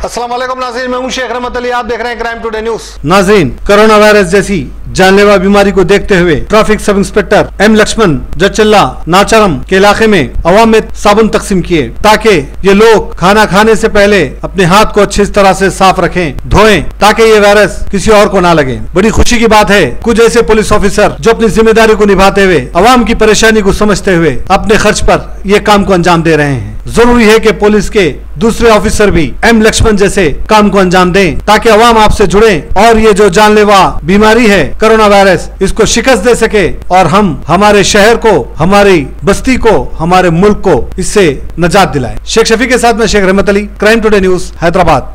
अस्सलाम वालेकुम नाज़रीन मैं शेख अली आप देख रहे हैं क्राइम टुडे न्यूज़ नाजरीन कोरोना वायरस जैसी जानलेवा बीमारी को देखते हुए traffic sub inspector M Lakshman Jachalla Nacharam के इलाके में अवाम में साबुन तकसीम किए ताकि ये लोग खाना खाने से पहले अपने हाथ को अच्छी तरह से साफ़ रखें, धोएँ, ताकि ये वायरस किसी और को ना लगे। बड़ी खुशी की बात है, कुछ ऐसे पुलिस ऑफिसर जो अपनी ज़िम्मेदारी को निभाते हुए, अवाम की परेशानी को समझते हुए अपने खर्च पर ये काम को अंजाम दे रहे हैं। ज़रूरी है की पुलिस के दूसरे ऑफिसर भी एम लक्ष्मण जैसे काम को अंजाम दें, ताकि अवाम आपसे जुड़े और ये जो जानलेवा बीमारी है, कोरोना वायरस, इसको शिकस्त दे सके और हम हमारे शहर को, हमारी बस्ती को, हमारे मुल्क को इससे नजात दिलाए। शेख शफी के साथ में Sheikh Rahmat Ali, crime today news, Hyderabad.